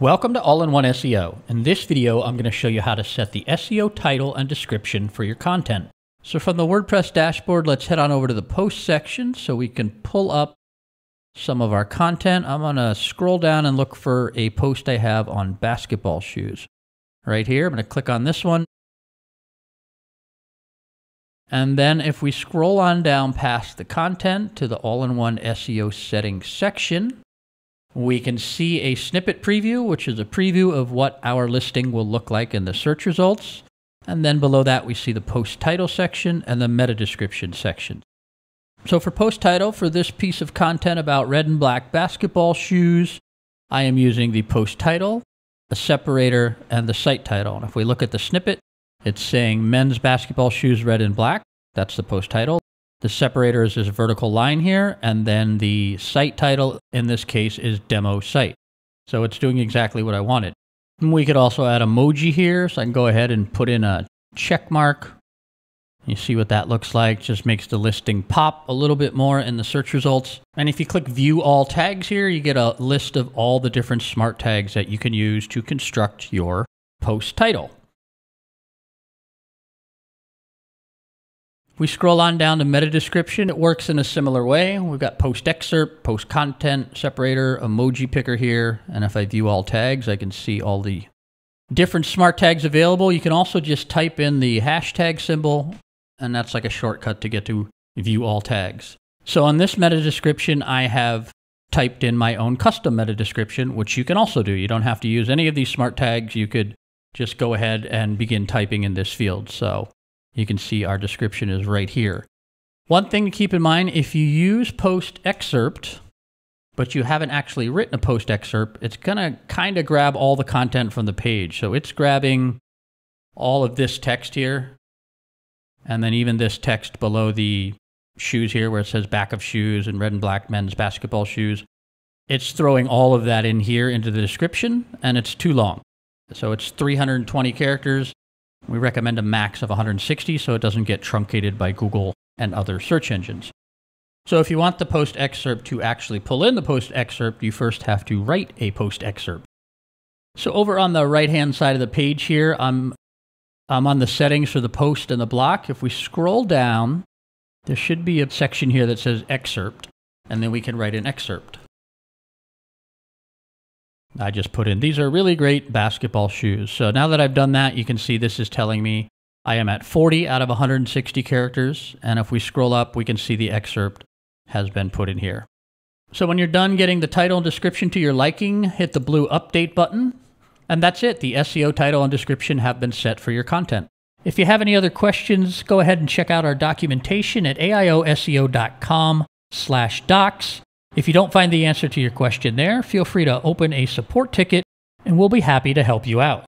Welcome to All-in-One SEO. In this video, I'm going to show you how to set the SEO title and description for your content. So from the WordPress dashboard, let's head on over to the post section so we can pull up some of our content. I'm going to scroll down and look for a post I have on basketball shoes. Right here, I'm going to click on this one. And then if we scroll on down past the content to the All-in-One SEO settings section, we can see a snippet preview, which is a preview of what our listing will look like in the search results. And then below that, we see the post title section and the meta description section. So for post title, for this piece of content about red and black basketball shoes, I am using the post title, the separator, and the site title. And if we look at the snippet, it's saying men's basketball shoes red and black. That's the post title. The separator is this vertical line here, and then the site title in this case is demo site. So it's doing exactly what I wanted. And we could also add emoji here, so I can go ahead and put in a check mark. You see what that looks like, just makes the listing pop a little bit more in the search results. And if you click view all tags here, you get a list of all the different smart tags that you can use to construct your post title. If we scroll on down to meta description, it works in a similar way. We've got post excerpt, post content, separator, emoji picker here. And if I view all tags, I can see all the different smart tags available. You can also just type in the hashtag symbol, and that's like a shortcut to get to view all tags. So on this meta description, I have typed in my own custom meta description, which you can also do. You don't have to use any of these smart tags. You could just go ahead and begin typing in this field. So you can see our description is right here. One thing to keep in mind, if you use post excerpt, but you haven't actually written a post excerpt, it's going to kind of grab all the content from the page. So it's grabbing all of this text here, and then even this text below the shoes here where it says back of shoes and red and black men's basketball shoes. It's throwing all of that in here into the description, and it's too long. So it's 320 characters. We recommend a max of 160 so it doesn't get truncated by Google and other search engines. So if you want the post excerpt to actually pull in the post excerpt, you first have to write a post excerpt. So over on the right hand side of the page here, I'm, I'm on the settings for the post and the block. If we scroll down, there should be a section here that says excerpt, and then we can write an excerpt. I just put in, these are really great basketball shoes. So now that I've done that, you can see this is telling me I am at 40 out of 160 characters. And if we scroll up, we can see the excerpt has been put in here. So when you're done getting the title and description to your liking, hit the blue update button. And that's it. The SEO title and description have been set for your content. If you have any other questions, go ahead and check out our documentation at aioseo.com slash docs. If you don't find the answer to your question there, feel free to open a support ticket and we'll be happy to help you out.